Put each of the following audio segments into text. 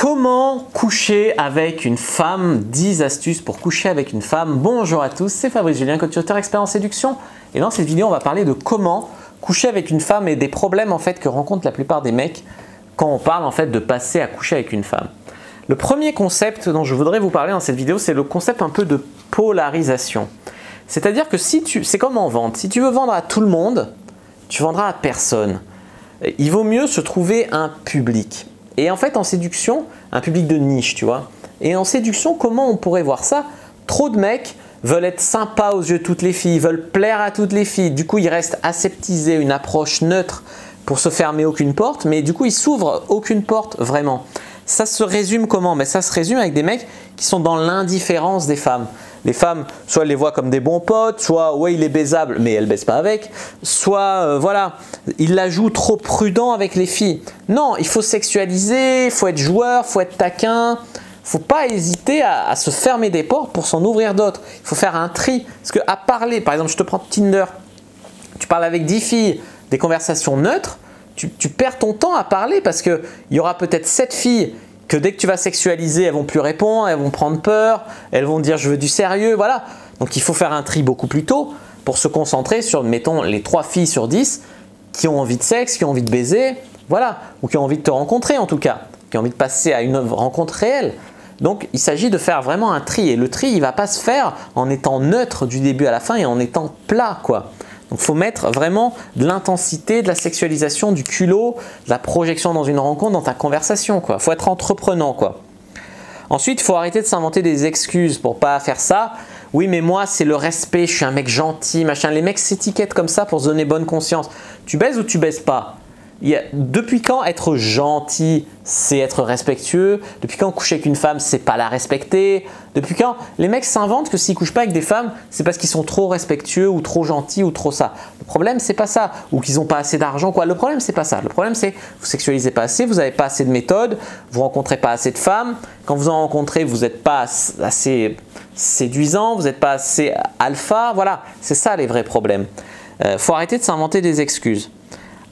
Comment coucher avec une femme 10 astuces pour coucher avec une femme. Bonjour à tous, c'est Fabrice Julien, coach expert en séduction. Et dans cette vidéo, on va parler de comment coucher avec une femme et des problèmes en fait que rencontrent la plupart des mecs quand on parle en fait de passer à coucher avec une femme. Le premier concept dont je voudrais vous parler dans cette vidéo, c'est le concept un peu de polarisation. C'est-à-dire que si tu, c'est comme en vente, si tu veux vendre à tout le monde, tu vendras à personne. Il vaut mieux se trouver un public. Et en fait, en séduction, un public de niche, tu vois. Et en séduction, comment on pourrait voir ça? Trop de mecs veulent être sympas aux yeux de toutes les filles, veulent plaire à toutes les filles. Du coup, ils restent aseptisés, une approche neutre pour se fermer aucune porte, mais du coup, ils s'ouvrent aucune porte vraiment. Ça se résume comment? Mais ça se résume avec des mecs qui sont dans l'indifférence des femmes. Les femmes, soit elles les voient comme des bons potes, soit ouais il est baisable, mais elles baissent pas avec, soit euh, voilà, ils la jouent trop prudent avec les filles. Non, il faut sexualiser, il faut être joueur, il faut être taquin. Faut pas hésiter à, se fermer des portes pour s'en ouvrir d'autres. Il faut faire un tri. Parce que à parler, par exemple, je te prends Tinder, tu parles avec 10 filles, des conversations neutres, tu, tu perds ton temps à parler parce qu'il y aura peut-être 7 filles que dès que tu vas sexualiser, elles vont plus répondre, elles vont prendre peur, elles vont dire je veux du sérieux, voilà. Donc il faut faire un tri beaucoup plus tôt pour se concentrer sur, mettons, les 3 filles sur 10 qui ont envie de sexe, qui ont envie de baiser, voilà, ou qui ont envie de te rencontrer en tout cas, qui ont envie de passer à une rencontre réelle. Donc il s'agit de faire vraiment un tri et le tri il va pas se faire en étant neutre du début à la fin et en étant plat quoi. Donc il faut mettre vraiment de l'intensité, de la sexualisation, du culot, de la projection dans une rencontre, dans ta conversation. Il faut être entreprenant. quoi. Ensuite, il faut arrêter de s'inventer des excuses pour pas faire ça. Oui, mais moi, c'est le respect, je suis un mec gentil, machin. Les mecs s'étiquettent comme ça pour se donner bonne conscience. Tu baises ou tu baises pas? Depuis quand être gentil, c'est être respectueux? Depuis quand coucher avec une femme, c'est pas la respecter? Depuis quand les mecs s'inventent que s'ils couchent pas avec des femmes, c'est parce qu'ils sont trop respectueux ou trop gentils ou trop ça? Le problème, c'est pas ça. Ou qu'ils ont pas assez d'argent, quoi. Le problème, c'est pas ça. Le problème, c'est vous sexualisez pas assez, vous avez pas assez de méthodes, vous rencontrez pas assez de femmes. Quand vous en rencontrez, vous n'êtes pas assez séduisant, vous n'êtes pas assez alpha. Voilà, c'est ça les vrais problèmes. Euh, faut arrêter de s'inventer des excuses.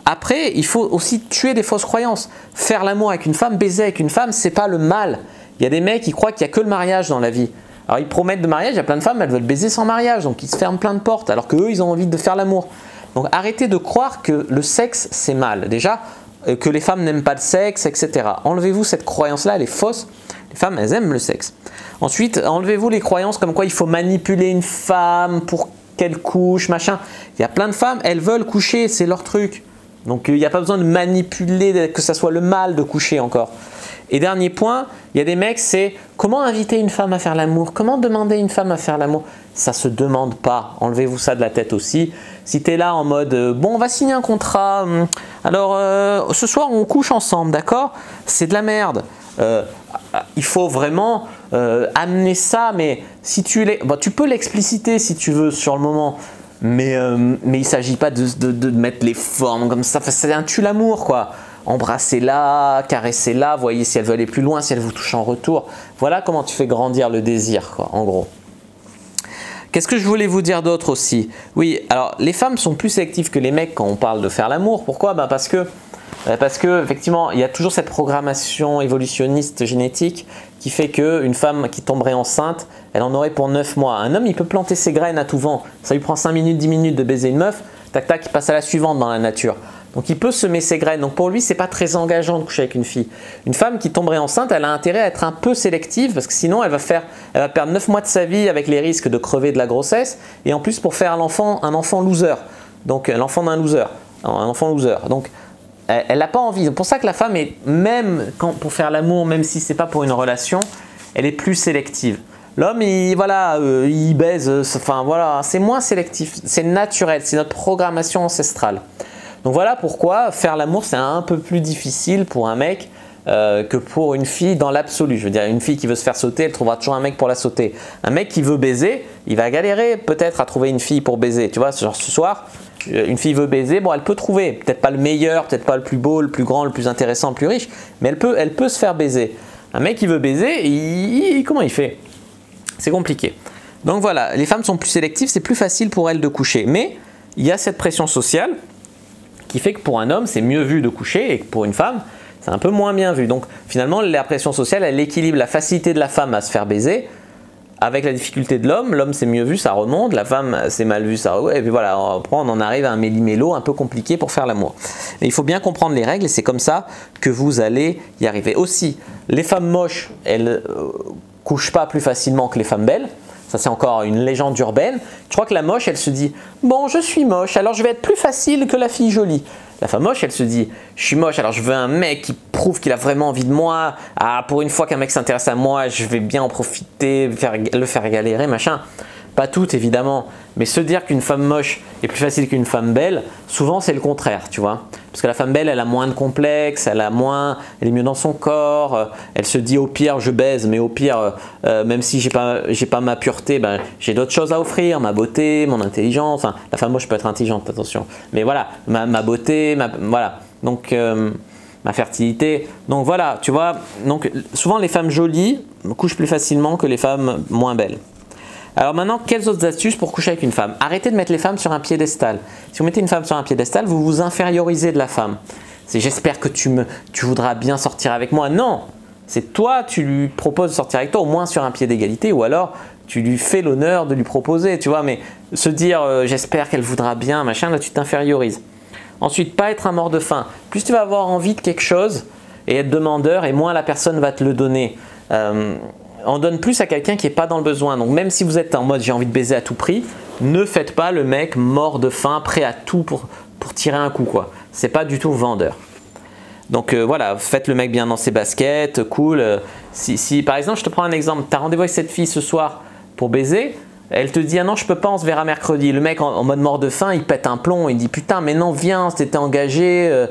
Après, il faut aussi tuer des fausses croyances. Faire l'amour avec une femme, baiser avec une femme, c'est pas le mal. Il y a des mecs qui croient qu'il n'y a que le mariage dans la vie. Alors ils promettent de mariage, il y a plein de femmes, elles veulent baiser sans mariage, donc ils se ferment plein de portes, alors qu'eux, ils ont envie de faire l'amour. Donc arrêtez de croire que le sexe, c'est mal. Déjà, euh, que les femmes n'aiment pas le sexe, etc. Enlevez-vous cette croyance-là, elle est fausse. Les femmes, elles aiment le sexe. Ensuite, enlevez-vous les croyances comme quoi il faut manipuler une femme pour qu'elle couche, machin. Il y a plein de femmes, elles veulent coucher, c'est leur truc. Donc il n'y a pas besoin de manipuler, que ça soit le mal de coucher encore. Et dernier point, il y a des mecs, c'est comment inviter une femme à faire l'amour? Comment demander une femme à faire l'amour? Ça se demande pas. Enlevez-vous ça de la tête aussi. Si tu es là en mode euh, bon, on va signer un contrat, hum, alors euh, ce soir on couche ensemble, d'accord? C'est de la merde. Euh, il faut vraiment amener ça, mais si tu, tu peux l'expliciter si tu veux sur le moment, mais, euh, mais il ne s'agit pas de, de, mettre les formes comme ça. c'est un tue l'amour, quoi. Embrassez-la, caressez-la, voyez si elle veut aller plus loin, si elle vous touche en retour. Voilà comment tu fais grandir le désir, quoi, en gros. Qu'est-ce que je voulais vous dire d'autre aussi? Oui, alors les femmes sont plus sélectives que les mecs quand on parle de faire l'amour. Pourquoi? Ben Parce que euh, parce que effectivement, il y a toujours cette programmation évolutionniste génétique qui fait qu'une femme qui tomberait enceinte, elle en aurait pour 9 mois. Un homme, il peut planter ses graines à tout vent. Ça lui prend 5 minutes, 10 minutes de baiser une meuf, tac tac, il passe à la suivante dans la nature. Donc il peut semer ses graines. Donc pour lui, c'est pas très engageant de coucher avec une fille. Une femme qui tomberait enceinte, elle a intérêt à être un peu sélective parce que sinon elle va faire, elle va perdre 9 mois de sa vie avec les risques de crever de la grossesse et en plus pour faire l'enfant un enfant loser. Donc l'enfant d'un loser, un enfant loser. Donc elle n'a pas envie. C'est pour ça que la femme est, même quand, pour faire l'amour, même si c'est pas pour une relation, elle est plus sélective. L'homme, il, voilà, euh, il baise, enfin voilà, c'est moins sélectif, c'est naturel, c'est notre programmation ancestrale. Donc voilà pourquoi faire l'amour, c'est un peu plus difficile pour un mec euh, que pour une fille dans l'absolu. Je veux dire, une fille qui veut se faire sauter, elle trouvera toujours un mec pour la sauter. Un mec qui veut baiser, il va galérer peut-être à trouver une fille pour baiser. Tu vois, ce soir, euh, une fille veut baiser, bon, elle peut trouver, peut-être pas le meilleur, peut-être pas le plus beau, le plus grand, le plus intéressant, le plus riche, mais elle peut, elle peut se faire baiser. Un mec qui veut baiser, comment il fait? C'est compliqué. Donc voilà, les femmes sont plus sélectives, c'est plus facile pour elles de coucher. Mais il y a cette pression sociale qui fait que pour un homme, c'est mieux vu de coucher et que pour une femme, C'est un peu moins bien vu. Donc finalement, la pression sociale, elle équilibre la facilité de la femme à se faire baiser avec la difficulté de l'homme. L'homme c'est mieux vu, ça remonte. La femme c'est mal vu, ça remonte. Et puis voilà, après on en arrive à un méli-mélo un peu compliqué pour faire l'amour. Mais il faut bien comprendre les règles et c'est comme ça que vous allez y arriver. Aussi, les femmes moches, elles euh, couchent pas plus facilement que les femmes belles. Ça, c'est encore une légende urbaine. Je crois que la moche, elle se dit Bon, je suis moche, alors je vais être plus facile que la fille jolie. La femme moche, elle se dit Je suis moche, alors je veux un mec qui prouve qu'il a vraiment envie de moi. Ah, pour une fois qu'un mec s'intéresse à moi, je vais bien en profiter, le faire galérer, machin. Pas toutes évidemment, mais se dire qu'une femme moche est plus facile qu'une femme belle, souvent c'est le contraire, tu vois. Parce que la femme belle, elle a moins de complexes, elle a moins, elle est mieux dans son corps, euh, elle se dit au pire je baise, mais au pire, euh, euh, même si j'ai pas, j'ai pas ma pureté, ben, j'ai d'autres choses à offrir, ma beauté, mon intelligence. Enfin, la femme moche peut être intelligente, attention. Mais voilà, ma, beauté, voilà. Donc ma fertilité. Donc voilà, tu vois. Donc souvent les femmes jolies couchent plus facilement que les femmes moins belles. Alors maintenant, quelles autres astuces pour coucher avec une femme? Arrêtez de mettre les femmes sur un piédestal. Si vous mettez une femme sur un piédestal, vous vous infériorisez de la femme. C'est j'espère que tu, me, tu voudras bien sortir avec moi. Non, c'est toi, tu lui proposes de sortir avec toi, au moins sur un pied d'égalité, ou alors tu lui fais l'honneur de lui proposer, tu vois. Mais se dire euh, j'espère qu'elle voudra bien, machin, là tu t'infériorises. Ensuite, pas être un mort de faim. Plus tu vas avoir envie de quelque chose et être demandeur, et moins la personne va te le donner. Euh, on donne plus à quelqu'un qui n'est pas dans le besoin. Donc même si vous êtes en mode j'ai envie de baiser à tout prix, ne faites pas le mec mort de faim, prêt à tout pour, pour tirer un coup. quoi. C'est pas du tout vendeur. Donc euh, voilà, faites le mec bien dans ses baskets, cool. Euh, si, par exemple, je te prends un exemple, tu as rendez-vous avec cette fille ce soir pour baiser, elle te dit ah non je peux pas, on se verra mercredi. Le mec en, mode mort de faim, il pète un plomb, il dit putain mais non viens, t'étais engagé, euh,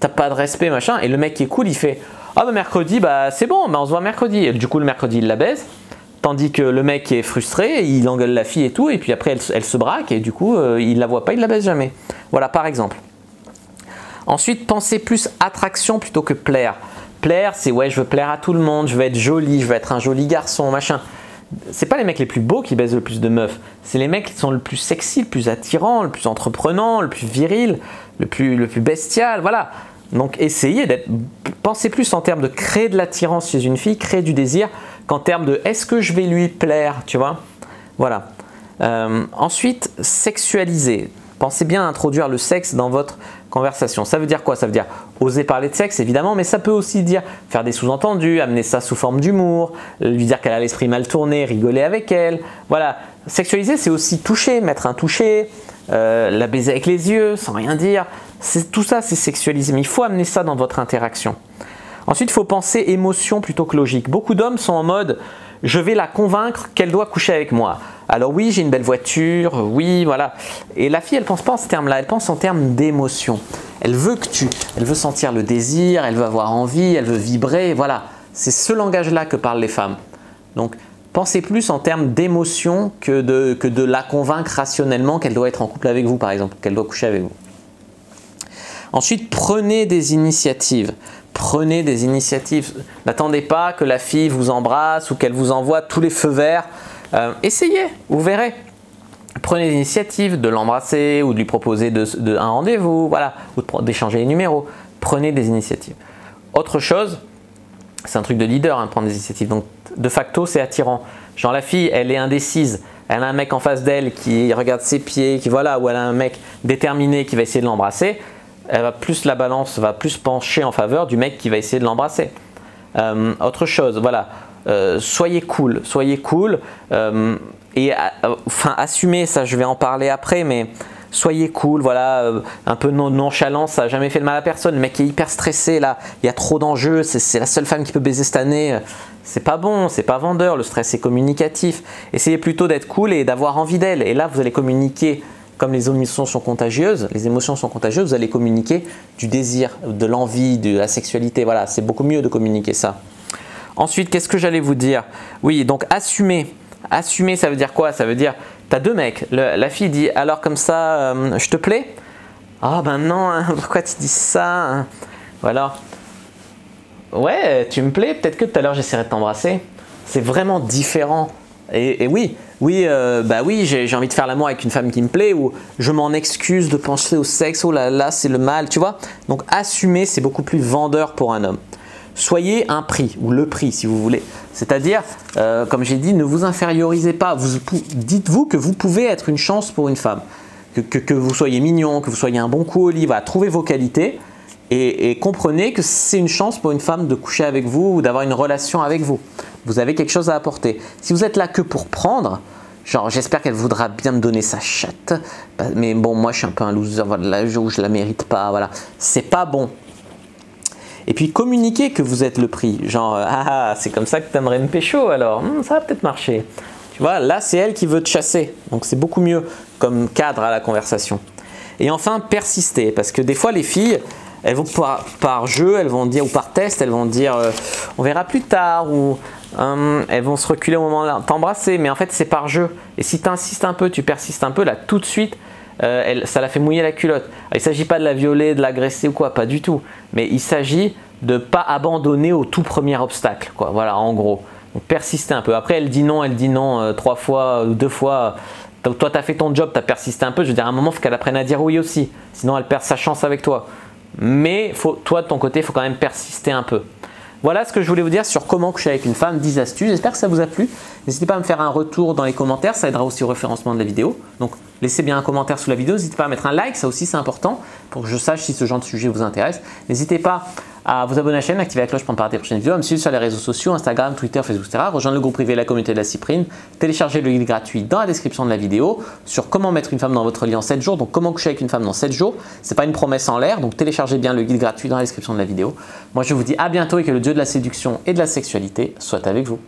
t'as pas de respect machin. Et le mec qui est cool, il fait ah bah mercredi, bah c'est bon, bah on se voit mercredi. Et du coup, le mercredi, il la baise. Tandis que le mec est frustré, il engueule la fille et tout, et puis après elle, se braque, et du coup, euh, il la voit pas, il la baise jamais. Voilà, par exemple. Ensuite, pensez plus attraction plutôt que plaire. Plaire, c'est ouais, je veux plaire à tout le monde, je veux être joli, je veux être un joli garçon, machin. C'est pas les mecs les plus beaux qui baisent le plus de meufs, c'est les mecs qui sont le plus sexy, le plus attirant, le plus entreprenant, le plus viril, le plus, le plus bestial, voilà. Donc essayez d'être, pensez plus en termes de créer de l'attirance chez une fille, créer du désir, qu'en termes de est-ce que je vais lui plaire, tu vois? Voilà. Euh, ensuite, sexualiser. Pensez bien à introduire le sexe dans votre conversation. Ça veut dire quoi? Ça veut dire oser parler de sexe, évidemment, mais ça peut aussi dire faire des sous-entendus, amener ça sous forme d'humour, lui dire qu'elle a l'esprit mal tourné, rigoler avec elle. Voilà. Sexualiser, c'est aussi toucher, mettre un toucher, euh, la baiser avec les yeux, sans rien dire. Tout ça, c'est sexualisé, mais il faut amener ça dans votre interaction. Ensuite, il faut penser émotion plutôt que logique. Beaucoup d'hommes sont en mode je vais la convaincre qu'elle doit coucher avec moi. Alors oui, j'ai une belle voiture, oui, voilà. Et la fille, elle pense pas en ce terme-là, elle pense en termes d'émotion. Elle veut que tu, elle veut sentir le désir, elle veut avoir envie, elle veut vibrer, voilà. C'est ce langage-là que parlent les femmes. Donc, pensez plus en termes d'émotion que de, que de la convaincre rationnellement qu'elle doit être en couple avec vous, par exemple, qu'elle doit coucher avec vous. Ensuite, prenez des initiatives. Prenez des initiatives. N'attendez pas que la fille vous embrasse ou qu'elle vous envoie tous les feux verts. Euh, essayez, vous verrez. Prenez l'initiative de l'embrasser ou de lui proposer un rendez-vous, voilà, ou d'échanger les numéros. Prenez des initiatives. Autre chose, c'est un truc de leader, hein, prendre des initiatives. Donc, de facto, c'est attirant. Genre, la fille, elle est indécise. Elle a un mec en face d'elle qui regarde ses pieds, qui voilà, ou elle a un mec déterminé qui va essayer de l'embrasser elle va plus la balance va plus pencher en faveur du mec qui va essayer de l'embrasser. Euh, autre chose, voilà, euh, soyez cool, soyez cool euh, et enfin assumez ça, je vais en parler après, mais soyez cool, voilà, un peu nonchalant, ça n'a jamais fait de mal à personne. Le mec est hyper stressé là, il y a trop d'enjeux, c'est la seule femme qui peut baiser cette année. C'est pas bon, c'est pas vendeur, le stress est communicatif. Essayez plutôt d'être cool et d'avoir envie d'elle. Et là, vous allez communiquer comme les émotions sont contagieuses, les émotions sont contagieuses, vous allez communiquer du désir, de l'envie, de la sexualité. Voilà, c'est beaucoup mieux de communiquer ça. Ensuite, qu'est-ce que j'allais vous dire? Oui, donc assumer. Assumer, ça veut dire quoi? Ça veut dire, tu as deux mecs. la fille dit, alors comme ça, euh, je te plais? Ah ben non, hein, pourquoi tu dis ça hein? Voilà. Ouais, tu me plais, peut-être que tout à l'heure j'essaierai de t'embrasser. C'est vraiment différent Et, oui, oui, euh, bah oui, j'ai envie de faire l'amour avec une femme qui me plaît ou je m'en excuse de penser au sexe, oh là là, c'est le mal, tu vois. Donc assumer, c'est beaucoup plus vendeur pour un homme. Soyez un prix ou le prix si vous voulez. C'est-à-dire, euh, comme j'ai dit, ne vous infériorisez pas. Dites-vous que vous pouvez être une chance pour une femme. Que, vous soyez mignon, que vous soyez un bon coup au lit, trouvez vos qualités et, comprenez que c'est une chance pour une femme de coucher avec vous ou d'avoir une relation avec vous. Vous avez quelque chose à apporter. Si vous êtes là que pour prendre, genre j'espère qu'elle voudra bien me donner sa chatte, bah, mais bon moi je suis un peu un loser, voilà, où je la mérite pas, voilà, c'est pas bon. Et puis communiquez que vous êtes le prix, genre ah, ah c'est comme ça que tu aimerais me pécho alors, hmm, ça va peut-être marcher. Tu vois, là c'est elle qui veut te chasser, donc c'est beaucoup mieux comme cadre à la conversation. Et enfin persister, parce que des fois les filles, elles vont par, jeu, elles vont dire, ou par test, elles vont dire euh, on verra plus tard, ou hum, elles vont se reculer au moment là, t'embrasser, mais en fait c'est par jeu. Et si tu insistes un peu, tu persistes un peu, là tout de suite, euh, ça la fait mouiller la culotte. il ne s'agit pas de la violer, de l'agresser ou quoi, pas du tout. Mais il s'agit de ne pas abandonner au tout premier obstacle, quoi. Voilà, en gros. Donc persister un peu. Après, elle dit non, elle dit non euh, trois fois ou deux fois. Toi, tu as fait ton job, tu as persisté un peu. Je veux dire, à un moment, il faut qu'elle apprenne à dire oui aussi. Sinon, elle perd sa chance avec toi. Mais toi, de ton côté, il faut quand même persister un peu. Voilà ce que je voulais vous dire sur comment coucher avec une femme, 10 astuces. J'espère que ça vous a plu. N'hésitez pas à me faire un retour dans les commentaires, ça aidera aussi au référencement de la vidéo. Donc laissez bien un commentaire sous la vidéo, n'hésitez pas à mettre un like, ça aussi c'est important pour que je sache si ce genre de sujet vous intéresse. N'hésitez pas à vous abonner à la chaîne, activer la cloche pour ne pas rater les prochaines vidéos, à me suivre sur les réseaux sociaux, Instagram, Twitter, Facebook, etc. Rejoindre le groupe privé La Communauté de la Cyprine, télécharger le guide gratuit dans la description de la vidéo sur comment mettre une femme dans votre lit en 7 jours, donc comment coucher avec une femme dans 7 jours. C'est pas une promesse en l'air, donc téléchargez bien le guide gratuit dans la description de la vidéo. Moi je vous dis à bientôt et que le dieu de la séduction et de la sexualité soit avec vous.